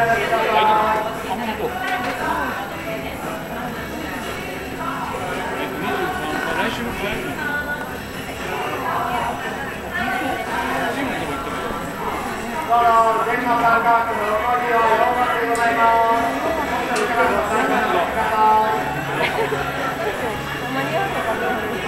ありがとうございます。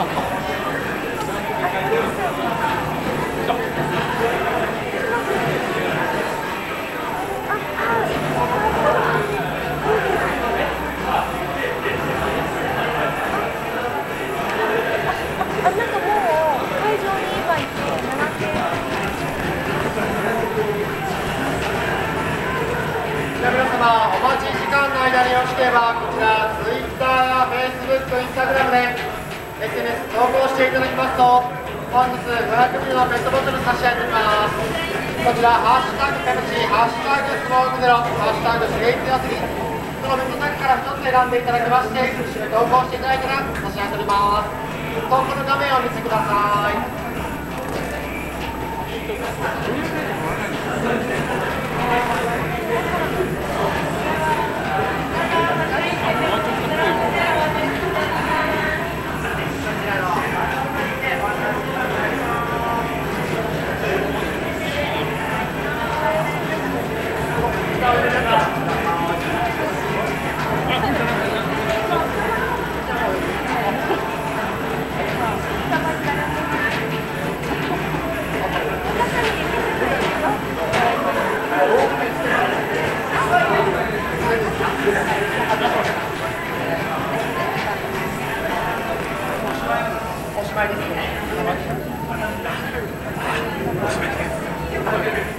お待ち時間の間におければこちら Twitter、Facebook、Instagram で SNS 投稿していただきますと本日500ミリのペットボトル差し上げます。こちらハッシュタグペプシーハッシュタグスモークゼロハッシュタグシレイツヤスギその3つの中から1つ選んでいただきまして投稿していただいたら差し上げます。投稿の画面を見つおしまいですね。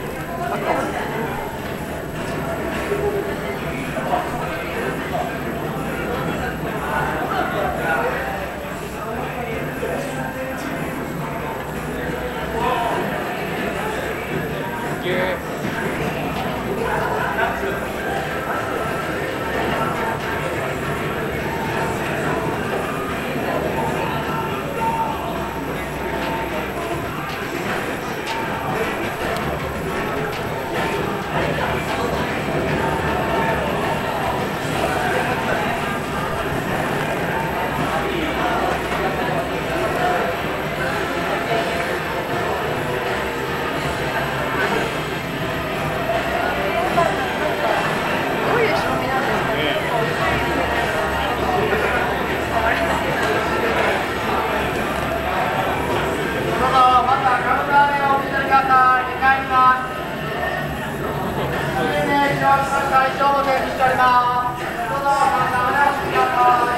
以上の点にしております。どうぞ、おします。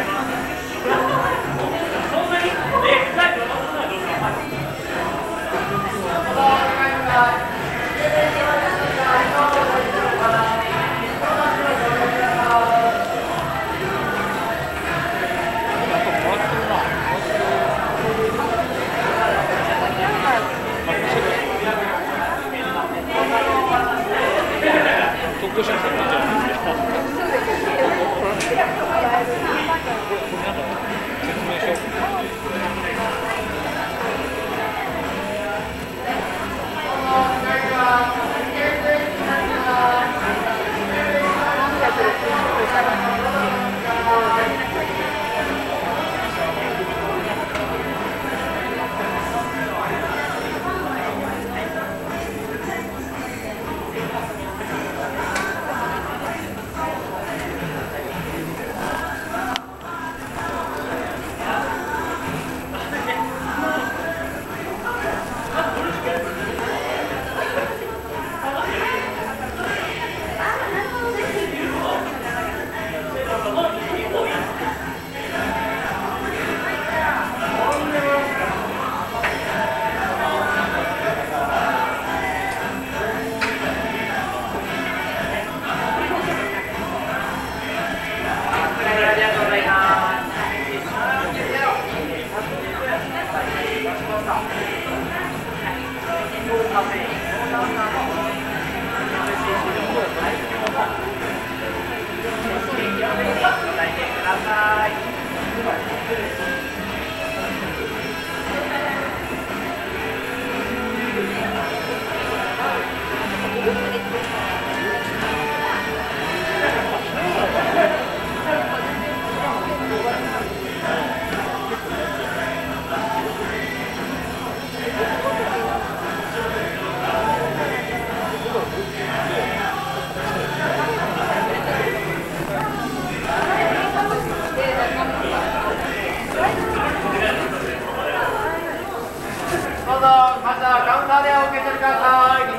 Amen.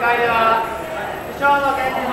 会では、不詳の検事